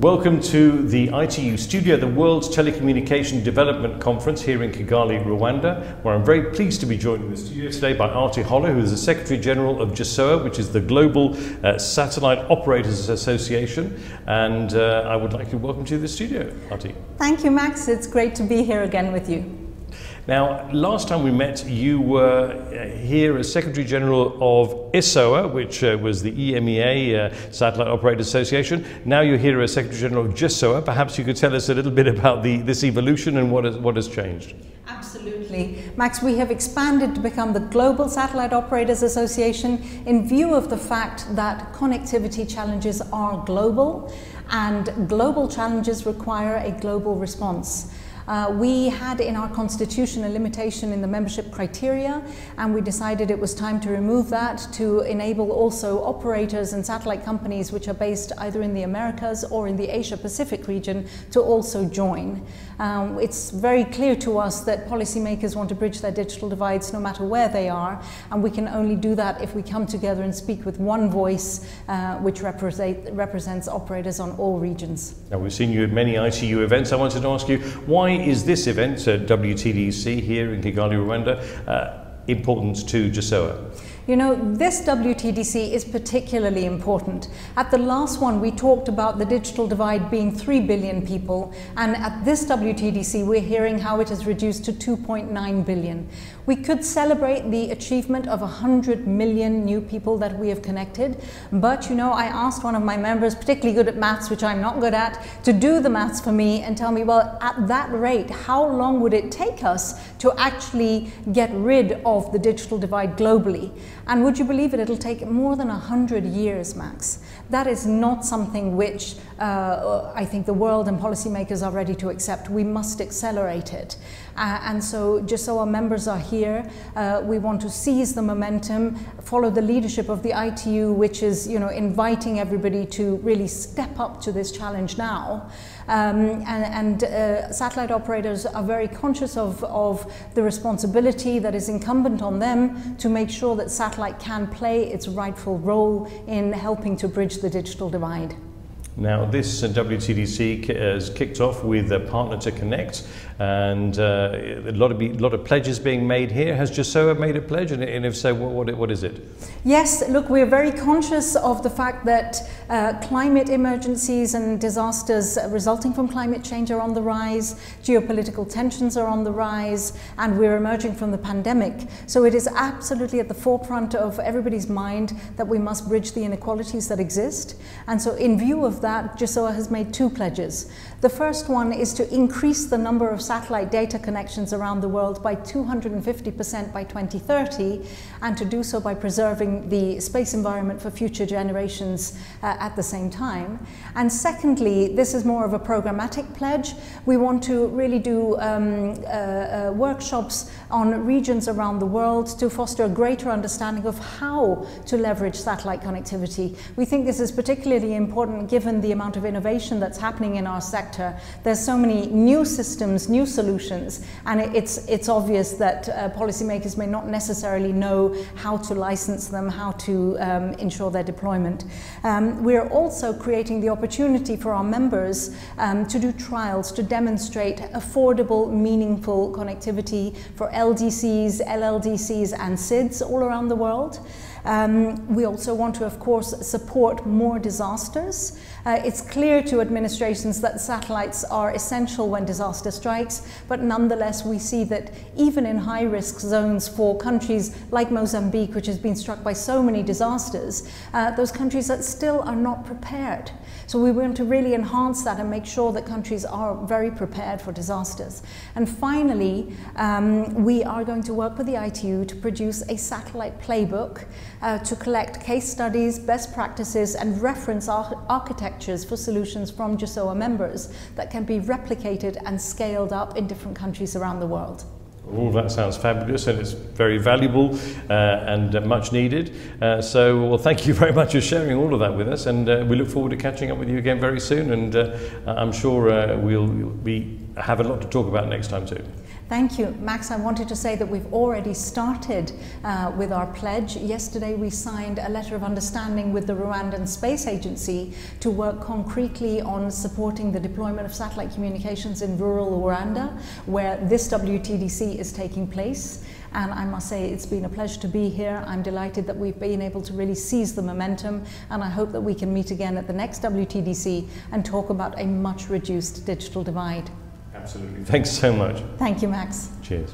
Welcome to the ITU studio, the World's Telecommunication Development Conference here in Kigali, Rwanda, where I'm very pleased to be joined in the studio today by Aarti Holla, who is the Secretary General of GSOA, which is the Global uh, Satellite Operators Association. And uh, I would like to welcome you to the studio, Artie. Thank you, Max. It's great to be here again with you. Now, last time we met, you were uh, here as Secretary General of ESOA, which uh, was the EMEA uh, Satellite Operators Association. Now you're here as Secretary General of GSOA. Perhaps you could tell us a little bit about the, this evolution and what has changed. Absolutely. Max, we have expanded to become the Global Satellite Operators Association in view of the fact that connectivity challenges are global and global challenges require a global response. Uh, we had in our constitution a limitation in the membership criteria and we decided it was time to remove that to enable also operators and satellite companies which are based either in the Americas or in the Asia Pacific region to also join. Um, it's very clear to us that policymakers want to bridge their digital divides no matter where they are and we can only do that if we come together and speak with one voice uh, which represent, represents operators on all regions. Now we've seen you at many ITU events. I wanted to ask you why is this event at WTDC here in Kigali, Rwanda, uh, important to GSOA? You know, this WTDC is particularly important. At the last one, we talked about the digital divide being 3 billion people, and at this WTDC, we're hearing how it has reduced to 2.9 billion. We could celebrate the achievement of 100 million new people that we have connected, but you know, I asked one of my members, particularly good at maths, which I'm not good at, to do the maths for me and tell me, well, at that rate, how long would it take us to actually get rid of the digital divide globally? And would you believe it, it'll take more than 100 years, Max. That is not something which uh, I think the world and policymakers are ready to accept. We must accelerate it. Uh, and so just so our members are here, uh, we want to seize the momentum, follow the leadership of the ITU, which is you know, inviting everybody to really step up to this challenge now. Um, and, and uh, satellite operators are very conscious of, of the responsibility that is incumbent on them to make sure that satellite can play its rightful role in helping to bridge the digital divide. Now, this uh, WTDC has kicked off with a Partner2Connect, and uh, a lot of lot of pledges being made here. Has GSOA made a pledge, and, if so, what, what, what is it? Yes, look, we're very conscious of the fact that uh, climate emergencies and disasters resulting from climate change are on the rise, geopolitical tensions are on the rise, and we're emerging from the pandemic. So it is absolutely at the forefront of everybody's mind that we must bridge the inequalities that exist. And so, in view of that that, GSOA has made two pledges. The first one is to increase the number of satellite data connections around the world by 250% by 2030, and to do so by preserving the space environment for future generations uh, at the same time. And secondly, this is more of a programmatic pledge. We want to really do um, uh, uh, workshops on regions around the world to foster a greater understanding of how to leverage satellite connectivity. We think this is particularly important given the amount of innovation that's happening in our sector there's so many new systems, new solutions, and it's, it's obvious that uh, policymakers may not necessarily know how to license them, how to um, ensure their deployment. Um, we're also creating the opportunity for our members um, to do trials to demonstrate affordable, meaningful connectivity for LDCs, LLDCs, and SIDS all around the world. Um, we also want to, of course, support more disasters. Uh, it's clear to administrations that satellites are essential when disaster strikes, but nonetheless we see that even in high-risk zones for countries like Mozambique, which has been struck by so many disasters, uh, those countries that still are not prepared. So we want to really enhance that and make sure that countries are very prepared for disasters. And finally, um, we are going to work with the ITU to produce a satellite playbook uh, to collect case studies, best practices, and reference ar architectures for solutions from GSOA members that can be replicated and scaled up in different countries around the world. All of that sounds fabulous and it's very valuable uh, and uh, much needed. Uh, so, well, thank you very much for sharing all of that with us, and uh, we look forward to catching up with you again very soon. And uh, I'm sure uh, we'll be have a lot to talk about next time too. Thank you. Max, I wanted to say that we've already started uh, with our pledge. Yesterday we signed a letter of understanding with the Rwandan Space Agency to work concretely on supporting the deployment of satellite communications in rural Rwanda, where this WTDC is taking place. And I must say, it's been a pleasure to be here. I'm delighted that we've been able to really seize the momentum, and I hope that we can meet again at the next WTDC and talk about a much reduced digital divide. Absolutely. Thanks so much. Thank you, Max. Cheers.